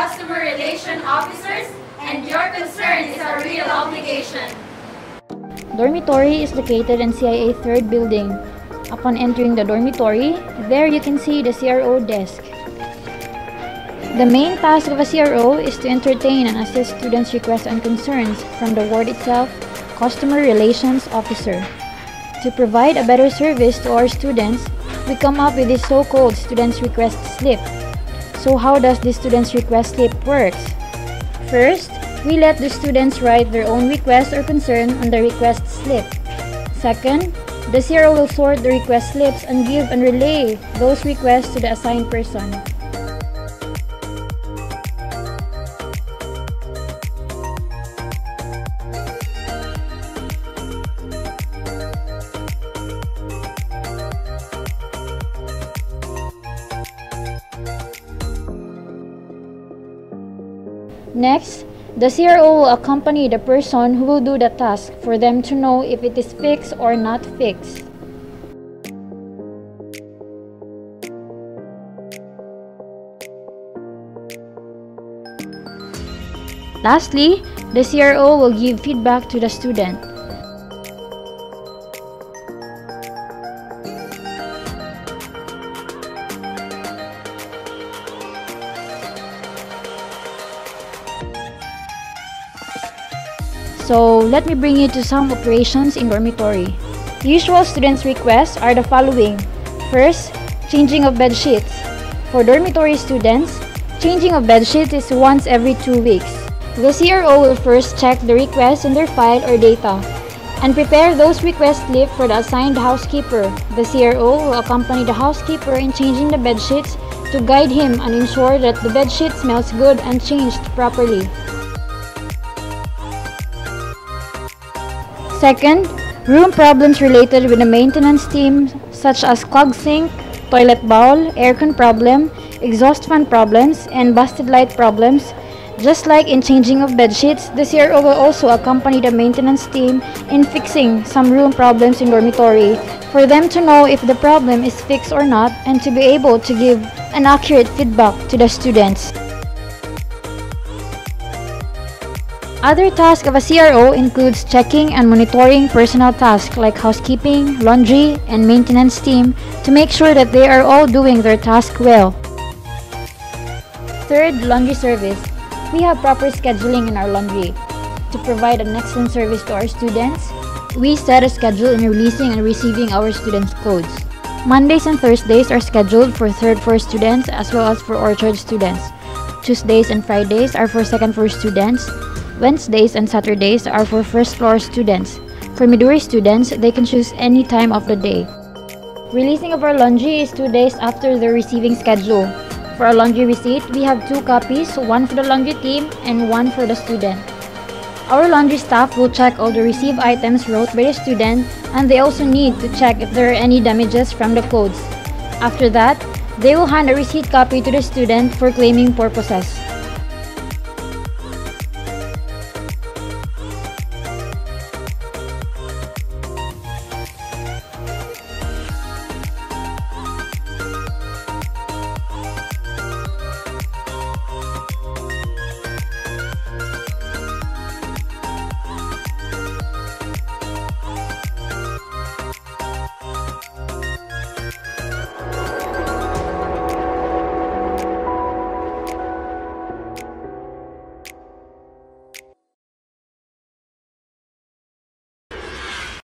customer relation officers, and your concern is our real obligation. Dormitory is located in CIA 3rd building. Upon entering the dormitory, there you can see the CRO desk. The main task of a CRO is to entertain and assist students' requests and concerns from the ward itself, Customer Relations Officer. To provide a better service to our students, we come up with this so-called Students Request Slip. So how does the Students Request Slip works? First, we let the students write their own request or concern on the request slip. Second, the CRO will sort the request slips and give and relay those requests to the assigned person. Next, the CRO will accompany the person who will do the task for them to know if it is fixed or not fixed. Lastly, the CRO will give feedback to the student. So, let me bring you to some operations in dormitory. Usual students' requests are the following. First, changing of bed sheets. For dormitory students, changing of bed sheets is once every two weeks. The CRO will first check the request in their file or data and prepare those request slips for the assigned housekeeper. The CRO will accompany the housekeeper in changing the bed sheets to guide him and ensure that the bed sheet smells good and changed properly. Second, room problems related with the maintenance team such as clogged sink, toilet bowl, aircon problem, exhaust fan problems, and busted light problems. Just like in changing of bed sheets, the CRO will also accompany the maintenance team in fixing some room problems in dormitory for them to know if the problem is fixed or not and to be able to give an accurate feedback to the students. Other tasks of a CRO includes checking and monitoring personal tasks like housekeeping, laundry, and maintenance team to make sure that they are all doing their task well. Third, laundry service. We have proper scheduling in our laundry. To provide an excellent service to our students, we set a schedule in releasing and receiving our students' codes. Mondays and Thursdays are scheduled for third floor students as well as for orchard students. Tuesdays and Fridays are for second floor students, Wednesdays and Saturdays are for first floor students. For Midori students, they can choose any time of the day. Releasing of our laundry is two days after the receiving schedule. For our laundry receipt, we have two copies, one for the laundry team and one for the student. Our laundry staff will check all the received items wrote by the student and they also need to check if there are any damages from the codes. After that, they will hand a receipt copy to the student for claiming purposes.